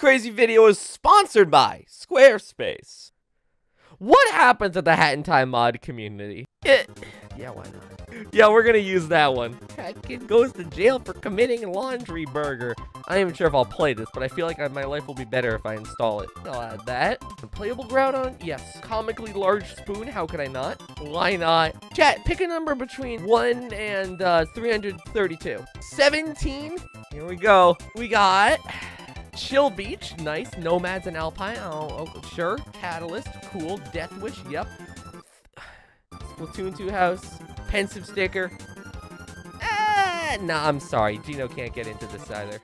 crazy video is sponsored by Squarespace. What happens at the Hat in Time mod community? It, yeah, why not? Yeah, we're gonna use that one. Hat Kid goes to jail for committing laundry burger. I'm not even sure if I'll play this, but I feel like I, my life will be better if I install it. I'll add that. Playable Groudon? Yes. Comically large spoon? How could I not? Why not? Chat, pick a number between 1 and uh, 332. 17? Here we go. We got... Chill Beach, nice. Nomads and Alpine, oh, oh, sure. Catalyst, cool. Death Wish, yep. Splatoon 2 house, pensive sticker. Ah, nah, I'm sorry. Gino can't get into this either.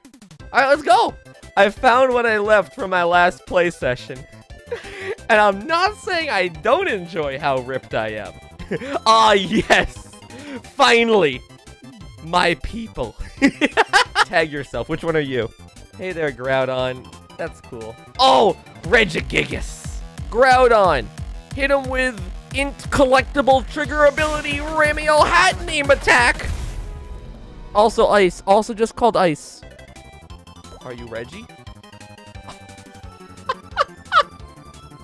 All right, let's go. I found what I left from my last play session. and I'm not saying I don't enjoy how ripped I am. ah, yes. Finally. My people. Tag yourself. Which one are you? Hey there, Groudon. That's cool. Oh, Regigigas. Groudon. Hit him with int collectible trigger ability Ramio hat name attack. Also ice. Also just called ice. Are you Reggie?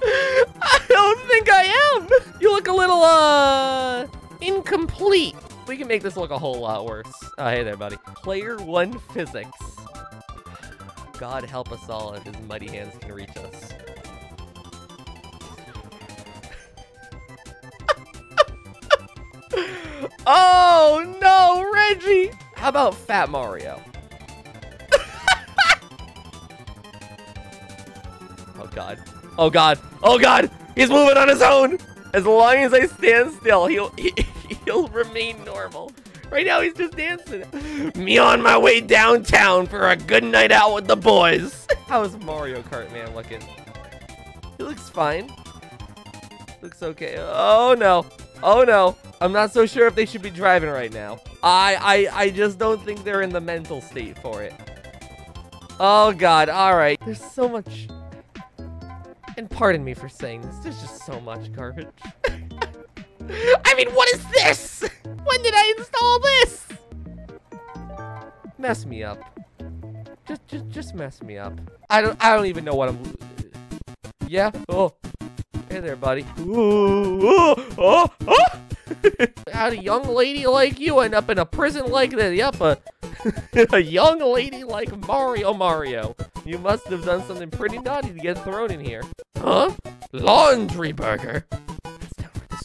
I don't think I am. You look a little, uh, incomplete. We can make this look a whole lot worse. Oh, hey there, buddy. Player one physics. God help us all if his muddy hands can reach us. oh no, Reggie! How about Fat Mario? oh god. Oh god. Oh god! He's moving on his own! As long as I stand still, he'll he, he'll remain normal. Right now, he's just dancing. Me on my way downtown for a good night out with the boys. How's Mario Kart man looking? He looks fine. Looks okay. Oh, no. Oh, no. I'm not so sure if they should be driving right now. I, I, I just don't think they're in the mental state for it. Oh, God. All right. There's so much... And pardon me for saying this. There's just so much garbage. I mean, what is this? When did I install this? Mess me up. Just, just, just mess me up. I don't, I don't even know what I'm. Yeah. Oh. Hey there, buddy. Ooh, oh, oh, oh. How'd a young lady like you end up in a prison like this? Yep, uh, a, a young lady like Mario Mario. You must have done something pretty naughty to get thrown in here. Huh? Laundry burger?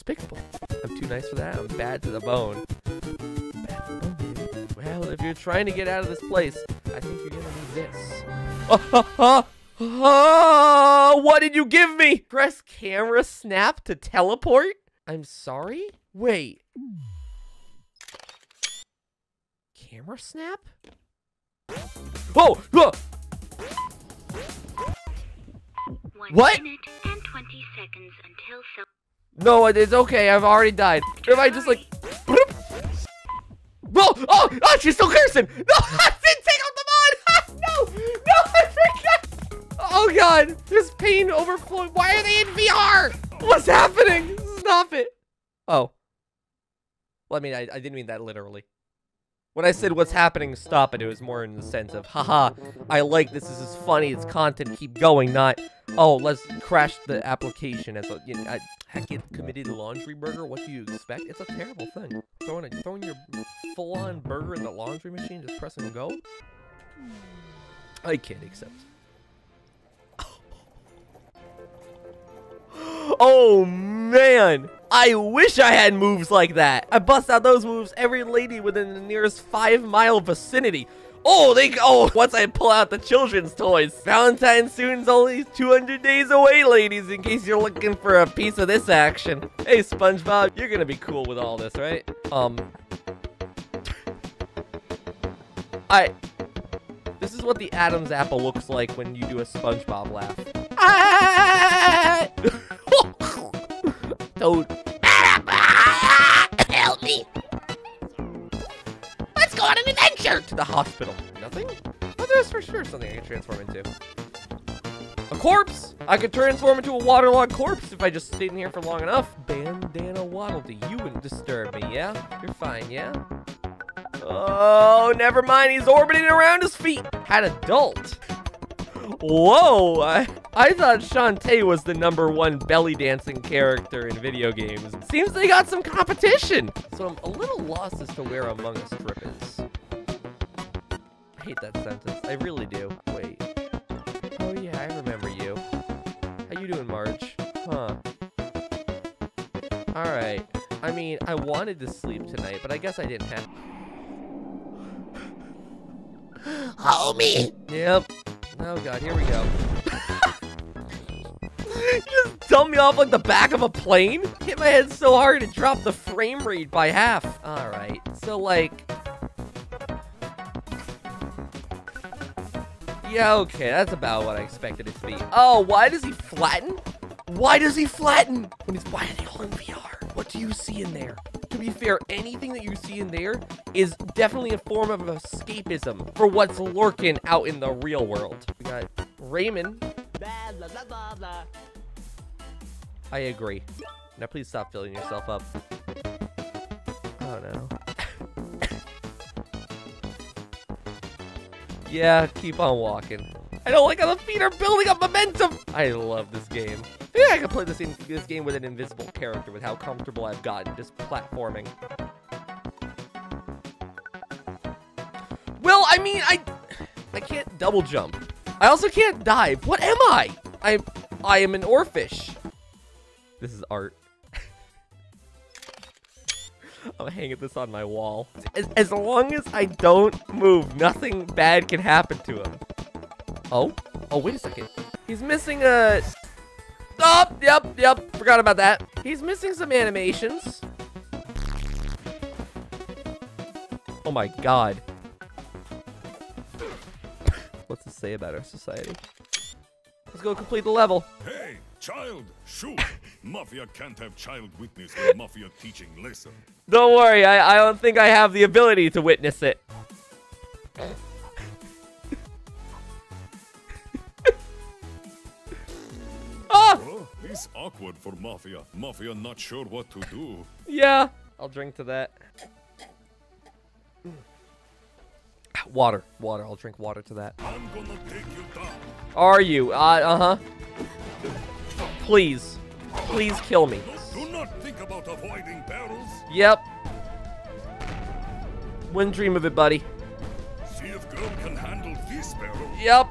Despicable. I'm too nice for that. I'm bad to the bone. Bad to the bone. Well, if you're trying to get out of this place, I think you're gonna need this. Oh, oh, what did you give me? Press camera snap to teleport? I'm sorry? Wait. Camera snap? Oh! oh. One What? minute and 20 seconds until No, it's okay. I've already died. If I just like... Whoa! Oh! Oh! She's still cursing! No! I didn't take out the mod! no! No! I forgot! Oh god! There's pain overflowing. Why are they in VR? What's happening? Stop it. Oh. Well, I mean, I, I didn't mean that literally. When I said what's happening, stop it, it was more in the sense of, haha, I like this, this is funny, it's content, keep going, not, oh, let's crash the application as a, you know, I, heck, it committed laundry burger, what do you expect? It's a terrible thing. Throwing, a, throwing your full-on burger in the laundry machine, just press and go? I can't accept. Oh man! I wish I had moves like that. I bust out those moves every lady within the nearest five mile vicinity. Oh, they oh, once I pull out the children's toys. Valentine's soon's only 200 days away, ladies, in case you're looking for a piece of this action. Hey, SpongeBob, you're gonna be cool with all this, right? Um. I. This is what the Adam's apple looks like when you do a SpongeBob laugh. Toad. Help me! Let's go on an adventure! to the hospital. Nothing? Oh, there's for sure something I can transform into. A corpse! I could transform into a waterlogged corpse if I just stayed in here for long enough. Bandana Waddle Dee, you wouldn't disturb me, yeah? You're fine, yeah? Oh, never mind. He's orbiting around his feet. Had adult. Whoa! I, I thought Shantae was the number one belly dancing character in video games. Seems they got some competition. So I'm a little lost as to where Among Us Strip is. I hate that sentence. I really do. Wait. Oh yeah, I remember you. How you doing, Marge? Huh. Alright. I mean, I wanted to sleep tonight, but I guess I didn't have. Homie. Yep. Oh god, here we go. me off like the back of a plane? Hit my head so hard it dropped the frame rate by half. Alright, so like... Yeah, okay, that's about what I expected it to be. Oh, why does he flatten? Why does he flatten? When he's, why are they all in VR? What do you see in there? To be fair, anything that you see in there is definitely a form of escapism for what's lurking out in the real world. We got Raymond. I agree. Now please stop filling yourself up. Oh no. yeah, keep on walking. I don't like how the feet are building up momentum. I love this game. Yeah, I could play this, in, this game with an invisible character with how comfortable I've gotten just platforming. Well, I mean, I I can't double jump. I also can't dive. What am I? I I am an orfish. This is art. I'm hanging this on my wall. As, as long as I don't move, nothing bad can happen to him. Oh? Oh, wait a second. He's missing a... Oh, yep, yep. Forgot about that. He's missing some animations. Oh my god. What's to say about our society? Let's go complete the level. Hey, child, shoot! Mafia can't have child witness the Mafia teaching lesson. Don't worry, I, I don't think I have the ability to witness it. ah! Oh, it's awkward for Mafia. Mafia not sure what to do. Yeah, I'll drink to that. Water, water. I'll drink water to that. I'm gonna take you down. Are you? Uh, uh-huh. Please. Please kill me. Do not think about avoiding perils. Yep. Wouldn't dream of it, buddy. See if girl can handle this peril. Yep.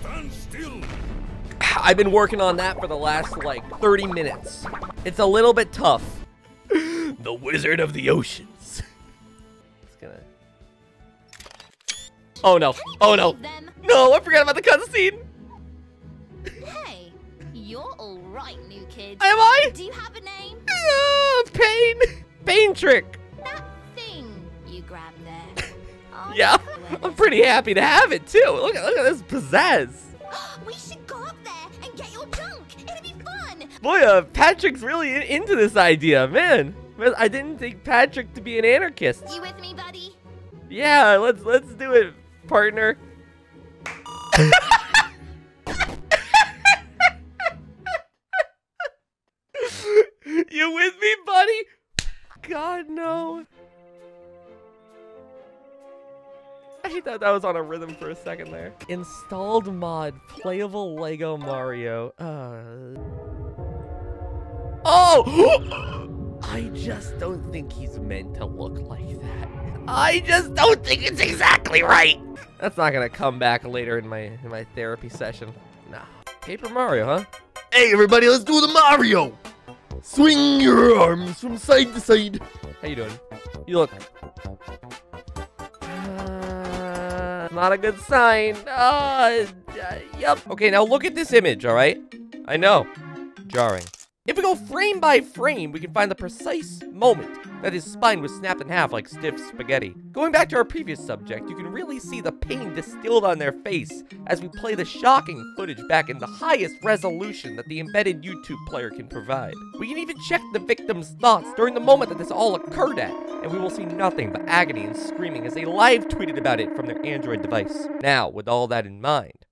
Stand still. I've been working on that for the last, like, 30 minutes. It's a little bit tough. the Wizard of the Oceans. It's gonna... Oh, no. Oh, no. No, I forgot about the cutscene. Kid. Am I? Do you have a name? Ah, pain. Pain trick. That thing you grabbed there. Oh, Yeah. look where I'm pretty happy to have it, too. Look at, look at this pizzazz. We should go up there and get your junk. It'll be fun. Boy, uh, Patrick's really in- into this idea, man. Man, I didn't think Patrick to be an anarchist. You with me, buddy? Yeah, let's let's do it, partner. God no. I thought that was on a rhythm for a second there. Installed mod, playable Lego Mario. Uh... Oh! I just don't think he's meant to look like that. I just don't think it's exactly right. That's not gonna come back later in my in my therapy session. Nah. Paper Mario, huh? Hey, everybody, let's do the Mario. Swing your arms from side to side. How you doing? You look. Uh, not a good sign. Uh, uh, yep. Okay, now look at this image, all right? I know. Jarring. If we go frame by frame, we can find the precise moment that his spine was snapped in half like stiff spaghetti. Going back to our previous subject, you can really see the pain distilled on their face as we play the shocking footage back in the highest resolution that the embedded YouTube player can provide. We can even check the victim's thoughts during the moment that this all occurred at, and we will see nothing but agony and screaming as they live tweeted about it from their Android device. Now, with all that in mind,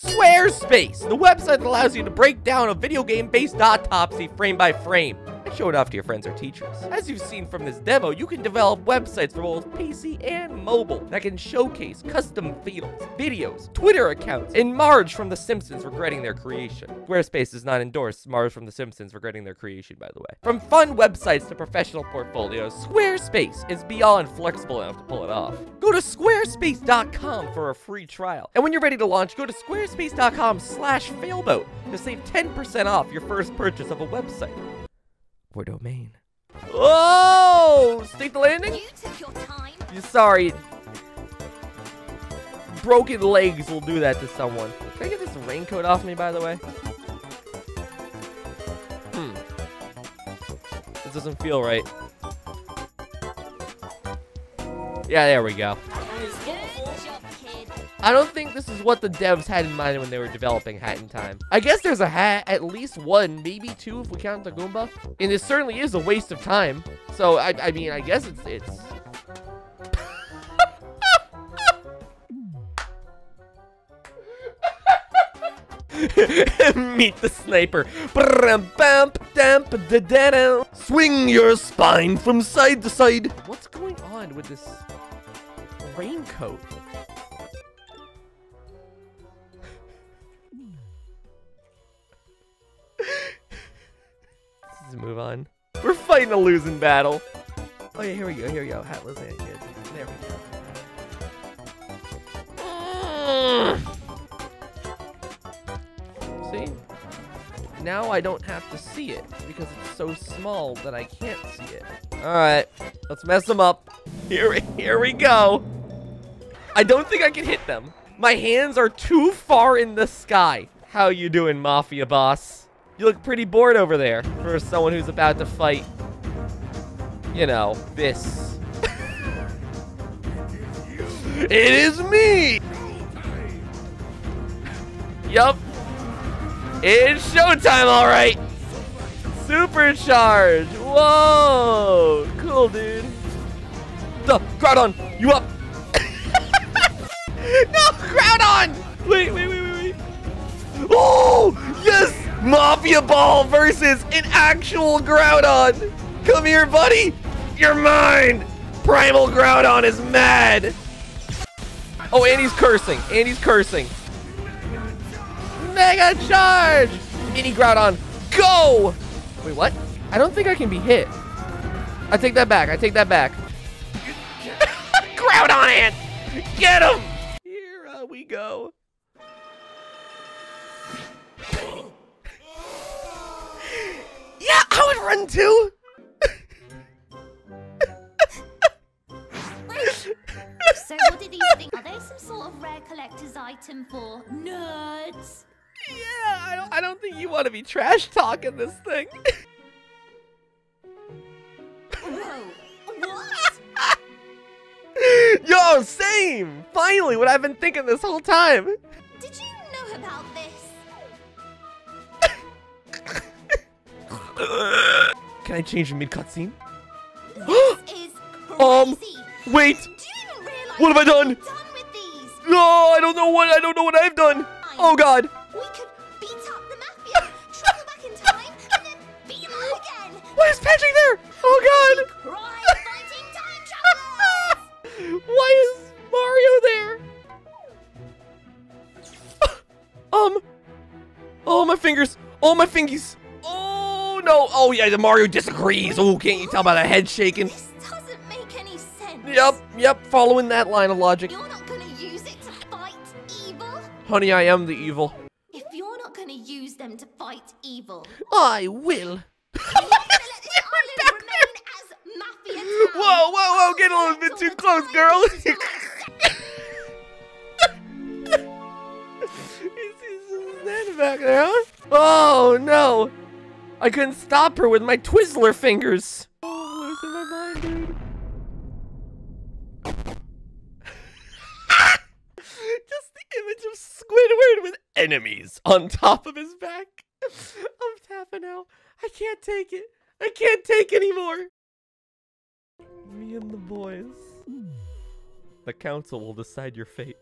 Squarespace, the website that allows you to break down a video game based autopsy frame by frame. And show it off to your friends or teachers. As you've seen from this demo, you can develop websites for both PC and mobile that can showcase custom fields, videos, Twitter accounts, and Marge from The Simpsons regretting their creation. Squarespace does not endorse Marge from The Simpsons regretting their creation, by the way. From fun websites to professional portfolios, Squarespace is beyond flexible enough to pull it off. Go to squarespace.com for a free trial. And when you're ready to launch, go to squarespace.com slash failboat to save 10% off your first purchase of a website or domain. Oh! Stick the landing? You took your time. You sorry. Broken legs will do that to someone. Can I get this raincoat off me, by the way? Hmm. This doesn't feel right. Yeah, there we go. I don't think this is what the devs had in mind when they were developing Hat in Time. I guess there's a hat, at least one, maybe two if we count the Goomba. And it certainly is a waste of time. So, I, I mean, I guess it's... it's... Meet the sniper. Swing your spine from side to side. What's going on with this raincoat? Let's move on. We're fighting a losing battle. Oh yeah, here we go, here we go. Hatless and good. There we go. See? Now I don't have to see it because it's so small that I can't see it. Alright, let's mess them up. Here, we- here we go. I don't think I can hit them. My hands are too far in the sky. How you doing, Mafia boss? You look pretty bored over there for someone who's about to fight, you know, this. it is me! Yup. It's showtime, alright! Supercharge! Whoa! Cool, dude. The Groudon, you up? no, Groudon! Wait, wait, wait, wait, wait. Oh, yes! Mafia Ball versus an actual Groudon. Come here, buddy. You're mine. Primal Groudon is mad. Oh, and he's cursing. And he's cursing. Mega Charge! Mini Groudon, go! Wait, what? I don't think I can be hit. I take that back. I take that back. Groudon! Get him! Here uh, we go. Yeah, I would run too. So what did he think? Are they some sort of rare collector's item for nerds? Yeah, I don't. I don't think you want to be trash talking this thing. Whoa. What? Yo, same. Finally, what I've been thinking this whole time. Did you know about Can I change mid cutscene? Um. Wait. Do you even realize What have I done? what we've done with these? No, I don't know what. I don't know what I've done. Oh God. We could beat up the mafia, travel back in time, and then beat them up again. Why is Patrick there? Oh Crime fighting time travelers! God. Why is Mario there? um. Oh my fingers. Oh my fingies. Oh no. Oh yeah, the Mario disagrees. Oh, can't you tell by the head shaking? This doesn't make any sense. Yep, yep. Following that line of logic. You're not gonna use it to fight evil? Honey, I am the evil. If you're not gonna use them to fight evil, I will. you're let this island remain as mafia town. Whoa, whoa, whoa, get a little bit too close, girl. Back there, huh? Oh, no. I couldn't stop her with my Twizzler fingers. Oh, I'm losing my mind, dude. Just the image of Squidward with enemies on top of his back. I'm tapping out. I can't take it. I can't take anymore. Me and the boys. The council will decide your fate.